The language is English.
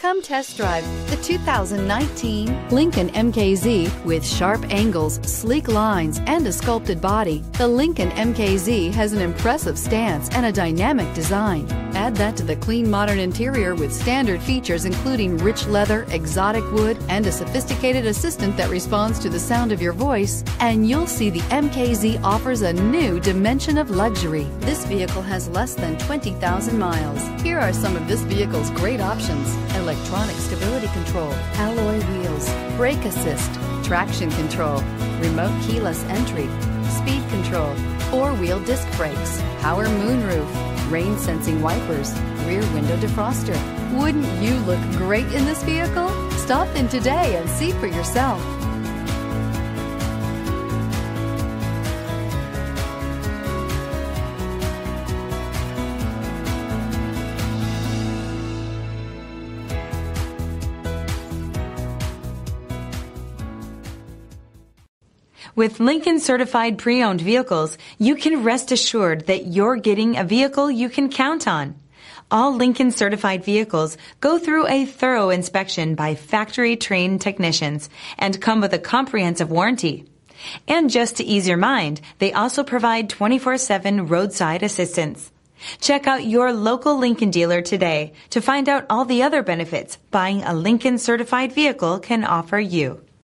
Come test drive the 2019 Lincoln MKZ with sharp angles, sleek lines, and a sculpted body. The Lincoln MKZ has an impressive stance and a dynamic design. Add that to the clean modern interior with standard features including rich leather, exotic wood, and a sophisticated assistant that responds to the sound of your voice, and you'll see the MKZ offers a new dimension of luxury. This vehicle has less than 20,000 miles. Here are some of this vehicle's great options electronic stability control, alloy wheels, brake assist, traction control, remote keyless entry, speed control, four wheel disc brakes, power moonroof, rain sensing wipers, rear window defroster. Wouldn't you look great in this vehicle? Stop in today and see for yourself. With Lincoln certified pre-owned vehicles, you can rest assured that you're getting a vehicle you can count on. All Lincoln certified vehicles go through a thorough inspection by factory trained technicians and come with a comprehensive warranty. And just to ease your mind, they also provide 24-7 roadside assistance. Check out your local Lincoln dealer today to find out all the other benefits buying a Lincoln certified vehicle can offer you.